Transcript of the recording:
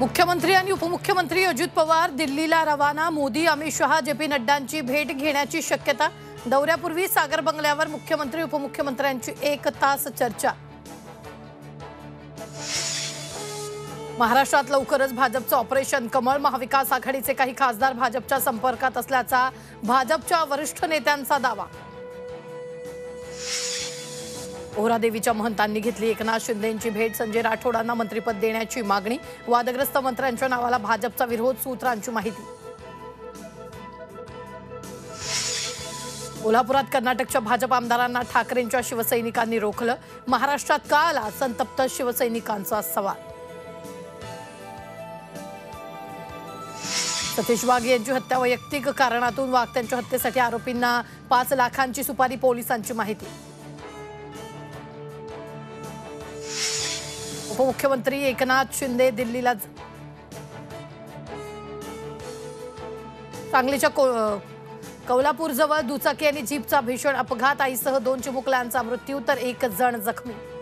मुख्यमंत्री आणि उपमुख्यमंत्री अजित पवार दिल्लीला रवाना. मोदी अमित शहा जे पी नड्डांची भेट घेण्याची शक्यता. दौऱ्यापूर्वी सागर बंगल्यावर मुख्यमंत्री उपमुख्यमंत्र्यांची एक तास चर्चा. महाराष्ट्रात लवकरच भाजपचं ऑपरेशन. कमळ महाविकास आघाडीचे काही खासदार भाजपच्या संपर्कात असल्याचा भाजपच्या वरिष्ठ नेत्यांचा दावा. ओहरादेवीच्या महंतांनी घेतली. एकनाथ शिंदेंची भेट संजय राठोडांना मंत्रिपद देण्याची मागणी वादग्रस्त मंत्र्यांच्या नावाला भाजपचा विरोध सूत्रांची माहिती. कोल्हापुरात कर्नाटकच्या भाजप आमदारांना ठाकरेंच्या शिवसैनिकांनी रोखलं. महाराष्ट्रात का आला? संतप्त शिवसैनिकांचा सवाल. सतीश वाघ यांची हत्या वैयक्तिक कारणातून वाघ त्यांच्या हत्येसाठी आरोपींना पाच लाखांची सुपारी पोलिसांची माहिती. उपमुख्यमंत्री एकनाथ शिंदे दिल्लीला सांगलीच्या को- कौलापूरजवळ दुचाकी आणि जीपचा भीषण अपघात. आईसह दोन चिमुकल्यांचा मृत्यू तर एक जण जखमी.